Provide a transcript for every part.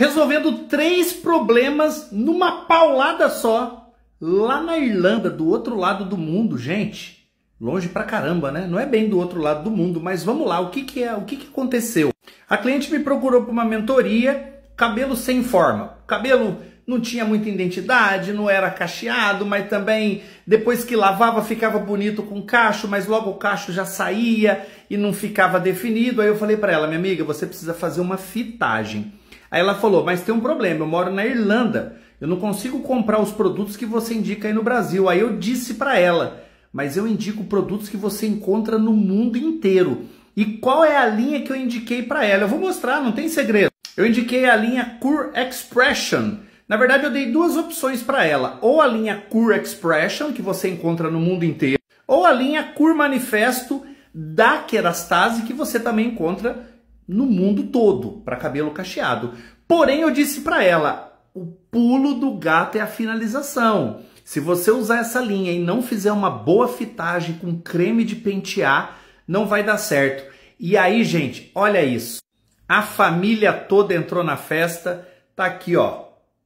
resolvendo três problemas numa paulada só, lá na Irlanda, do outro lado do mundo, gente. Longe pra caramba, né? Não é bem do outro lado do mundo, mas vamos lá, o que, que é, o que, que aconteceu? A cliente me procurou para uma mentoria, cabelo sem forma, cabelo não tinha muita identidade, não era cacheado, mas também depois que lavava ficava bonito com cacho, mas logo o cacho já saía e não ficava definido. Aí eu falei para ela, minha amiga, você precisa fazer uma fitagem. Aí ela falou: Mas tem um problema, eu moro na Irlanda, eu não consigo comprar os produtos que você indica aí no Brasil. Aí eu disse para ela: Mas eu indico produtos que você encontra no mundo inteiro. E qual é a linha que eu indiquei para ela? Eu vou mostrar, não tem segredo. Eu indiquei a linha Cure Expression. Na verdade, eu dei duas opções para ela: ou a linha Cure Expression, que você encontra no mundo inteiro, ou a linha Cure Manifesto da Kerastase, que você também encontra no mundo todo para cabelo cacheado. Porém, eu disse para ela, o pulo do gato é a finalização. Se você usar essa linha e não fizer uma boa fitagem com creme de pentear, não vai dar certo. E aí, gente, olha isso. A família toda entrou na festa. Tá aqui, ó.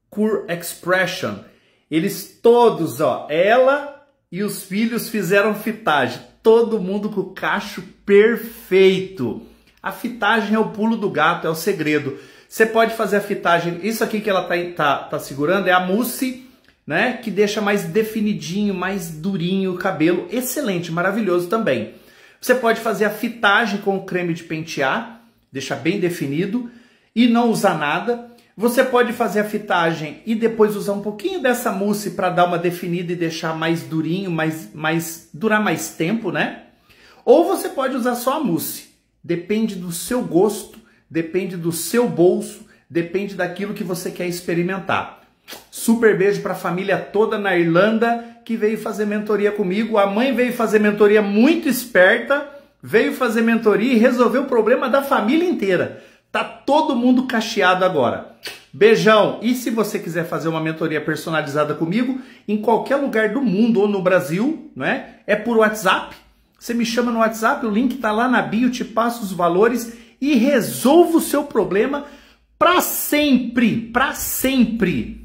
Cure Expression. Eles todos, ó, ela e os filhos fizeram fitagem. Todo mundo com o cacho perfeito. A fitagem é o pulo do gato, é o segredo. Você pode fazer a fitagem, isso aqui que ela tá, tá, tá segurando é a mousse, né? Que deixa mais definidinho, mais durinho o cabelo. Excelente, maravilhoso também. Você pode fazer a fitagem com o creme de pentear, deixa bem definido e não usar nada. Você pode fazer a fitagem e depois usar um pouquinho dessa mousse para dar uma definida e deixar mais durinho, mais, mais durar mais tempo, né? Ou você pode usar só a mousse depende do seu gosto, depende do seu bolso, depende daquilo que você quer experimentar. Super beijo para a família toda na Irlanda que veio fazer mentoria comigo. A mãe veio fazer mentoria muito esperta, veio fazer mentoria e resolveu o problema da família inteira. Tá todo mundo cacheado agora. Beijão! E se você quiser fazer uma mentoria personalizada comigo, em qualquer lugar do mundo ou no Brasil, né? É por WhatsApp você me chama no WhatsApp, o link está lá na bio, te passo os valores e resolvo o seu problema para sempre, para sempre.